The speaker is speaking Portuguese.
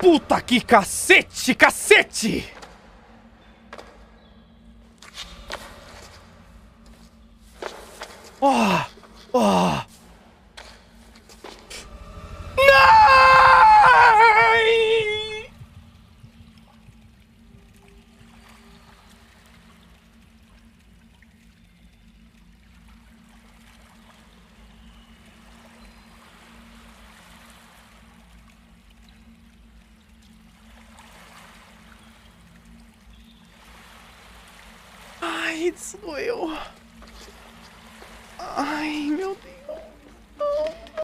Puta que cacete, cacete! Oh, oh. Ai, isso doeu. Ai, meu Deus.